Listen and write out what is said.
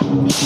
Thank